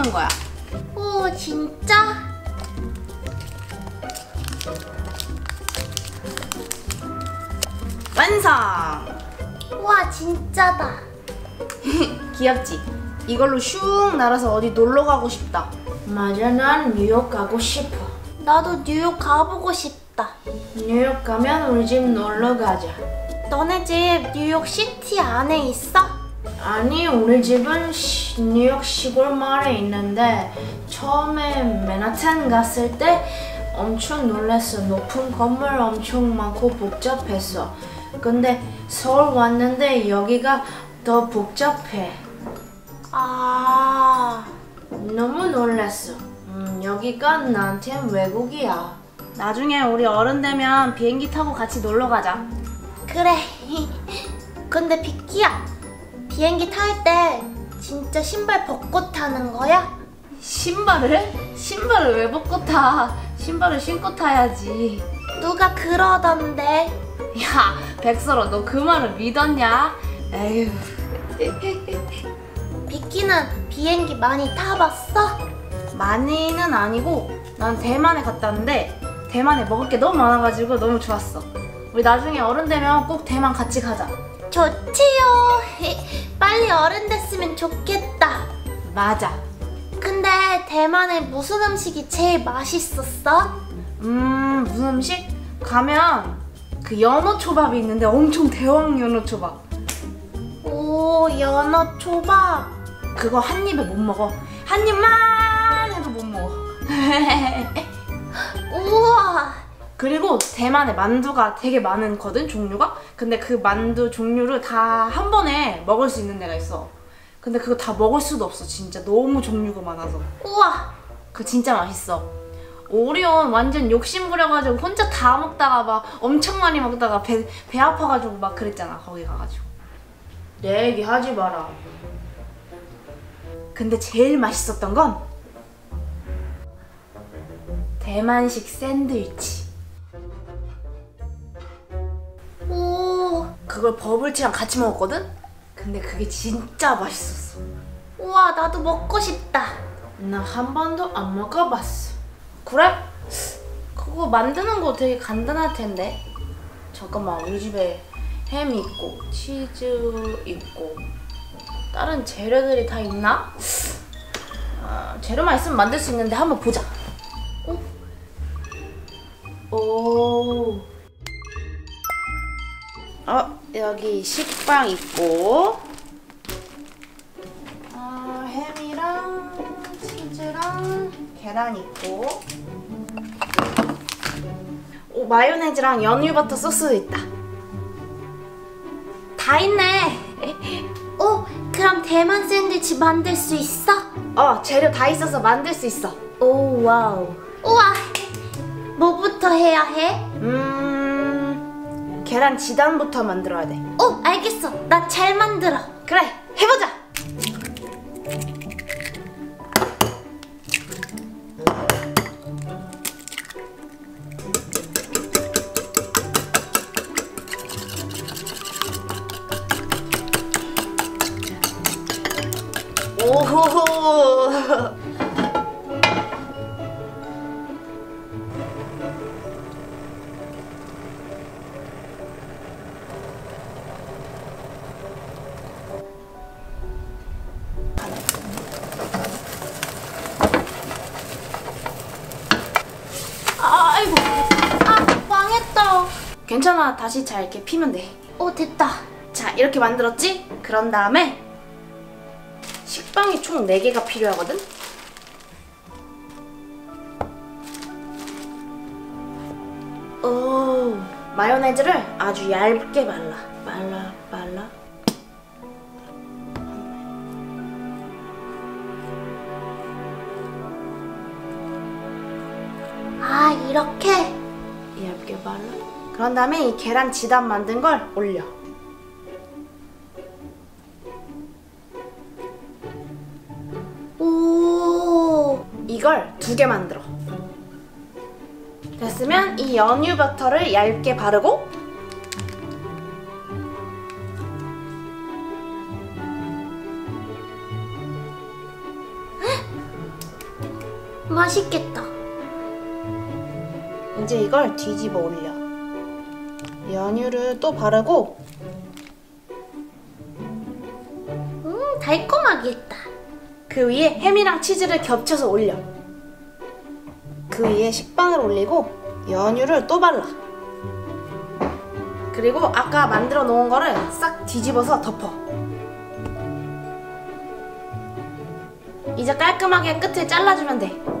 섞는 거야. 오, 진짜? 완성! 와, 진짜다. 귀엽지? 이걸로 슝 날아서 어디 놀러 가고 싶다. 맞아, 난 뉴욕 가고 싶어. 나도 뉴욕 가보고 싶다. 뉴욕 가면 우리 집 놀러 가자. 너네 집 뉴욕 시티 안에 있어? 아니, 우리 집은 시- 뉴욕 시골 마을에 있는데 처음에 맨하탄 갔을 때 엄청 놀랐어. 높은 건물 엄청 많고 복잡했어. 근데 서울 왔는데 여기가 더 복잡해. 아, 너무 놀랐어. 음, 여기가 나한텐 외국이야. 나중에 우리 어른 되면 비행기 타고 같이 놀러 가자. 그래. 근데 비키야, 비행기 탈 때 진짜 신발 벗고 타는 거야? 신발을? 신발을 왜 벗고 타? 신발을 신고 타야지. 누가 그러던데. 야, 백설아, 너 그 말을 믿었냐? 에휴. 비키는 비행기 많이 타봤어? 많이는 아니고 난 대만에 갔다 왔는데 대만에 먹을 게 너무 많아가지고 너무 좋았어. 우리 나중에 어른 되면 꼭 대만 같이 가자. 좋지요. 빨리 어른 됐으면 좋겠다. 맞아. 근데 대만에 무슨 음식이 제일 맛있었어? 음 무슨 음식? 가면 그 연어 초밥이 있는데 엄청 대왕 연어 초밥. 오, 연어 초밥. 그거 한 입에 못 먹어. 한 입만 해도 못 먹어. 우와. 그리고 대만에 만두가 되게 많거든 종류가. 근데 그 만두 종류를 다 한 번에 먹을 수 있는 데가 있어. 근데 그거 다 먹을 수도 없어 진짜 너무 종류가 많아서. 우와. 그거 진짜 맛있어. 오리온 완전 욕심 부려가지고 혼자 다 먹다가 막 엄청 많이 먹다가 배, 배 아파가지고 막 그랬잖아 거기 가가지고. 내 얘기 하지 마라. 근데 제일 맛있었던 건 대만식 샌드위치. 오. 그걸 버블티랑 같이 먹었거든? 근데 그게 진짜 맛있었어. 우와, 나도 먹고 싶다. 나 한 번도 안 먹어봤어. 그래? 그거 만드는 거 되게 간단할 텐데. 잠깐만, 우리 집에 햄 있고, 치즈 있고, 다른 재료들이 다 있나? 아, 재료만 있으면 만들 수 있는데 한번 보자. 어? 오. 어, 여기 식빵 있고, 어, 햄이랑 치즈랑 계란 있고 오, 마요네즈랑 연유버터 소스도 있다 다 있네 오, 그럼 대만 샌드위치 만들 수 있어? 어 재료 다 있어서 만들 수 있어 오 wow 우와. 뭐부터 해야 해? 음 계란 지단부터 만들어야 돼 오, 알겠어. 나 잘 만들어. 그래 해보자 오호호 괜찮아 다시 잘 이렇게 피면 돼 오, 됐다. 자 이렇게 만들었지? 그런 다음에 식빵이 총 4개가 필요하거든? 오 마요네즈를 아주 얇게 발라 발라 발라 아, 이렇게? 얇게 발라 그런 다음에 이 계란 지단 만든 걸 올려 오. 이걸 두 개 만들어. 됐으면 이 연유 버터를 얇게 바르고 맛있겠다. 이제 이걸 뒤집어 올려. 연유를 또 바르고 음, 달콤하겠다. 그 위에 햄이랑 치즈를 겹쳐서 올려. 그 위에 식빵을 올리고 연유를 또 발라. 그리고 아까 만들어 놓은 거를 싹 뒤집어서 덮어. 이제 깔끔하게 끝을 잘라주면 돼.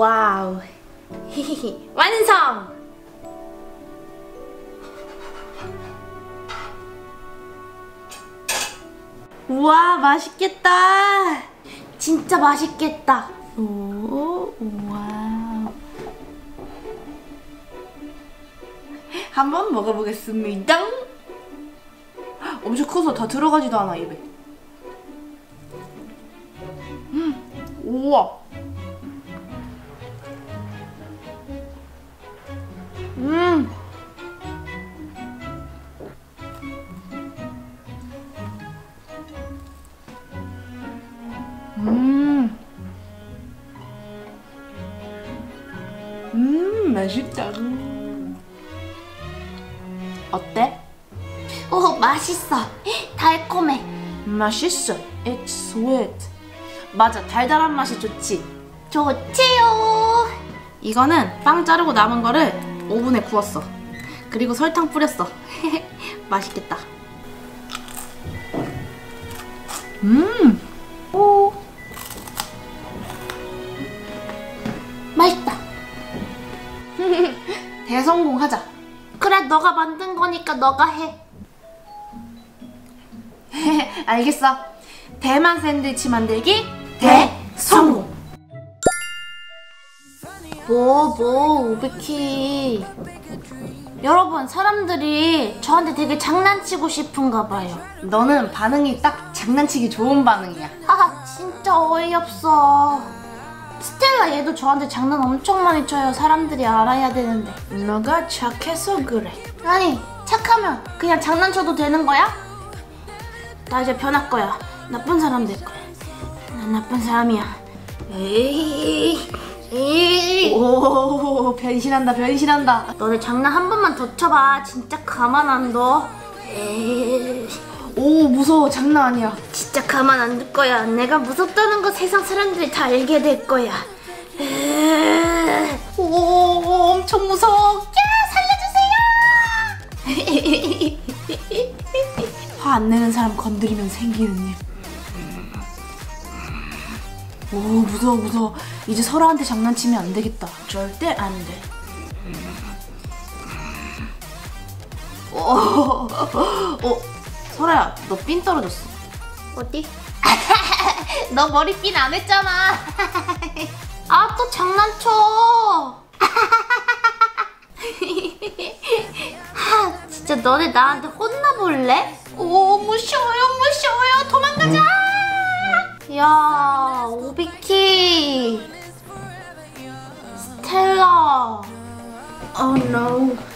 Wow. 완성! 우와, 맛있겠다. 진짜 맛있겠다. 오, wow. 한번 먹어보겠습니다. 엄청 커서 다 들어가지도 않아, 입에. 음, 우와. 음. 음. 음, 맛있다. 어때? 오, 맛있어. 달콤해. 맛있어. It's sweet. 맞아, 달달한 맛이 좋지. 좋지요. 이거는 빵 자르고 남은 거를 오븐에 구웠어. 그리고 설탕 뿌렸어. 맛있겠다. 음, 오. 맛있다. 대성공하자. 그래, 너가 만든 거니까 너가 해. 알겠어. 대만 샌드위치 만들기 대성공. 뭐, 뭐, 우비키. 여러분, 사람들이 저한테 되게 장난치고 싶은가 봐요. 너는 반응이 딱 장난치기 좋은 반응이야. 하하, 진짜 어이없어. 스텔라 얘도 저한테 장난 엄청 많이 쳐요. 사람들이 알아야 되는데. 너가 착해서 그래. 아니, 착하면 그냥 장난쳐도 되는 거야? 나 이제 변할 거야. 나쁜 사람 될 거야. 난 나쁜 사람이야. 에이. 오, 변신한다, 변신한다. 너네 장난 한 번만 더 쳐봐. 진짜 가만 안 둬. 에이, 오, 무서워. 장난 아니야. 진짜 가만 안 둘 거야. 내가 무섭다는 거 세상 사람들이 다 알게 될 거야. 에이. 오, 엄청 무서워. 야, 살려주세요! 화 안 내는 사람 건드리면 생기는 일. 오, 무서워, 무서워. 이제 설아한테 장난치면 안 되겠다. 절대 안 돼. 오, 어, 설아야, 너삔 떨어졌어. 어디? 너 머리핀 안 했잖아. 아, 또 장난쳐. 하, 진짜 너네 나한테 혼나볼래? 오, 무서워요, 무서워요. 도망가자. 야, 오비키. 스텔라. Oh no.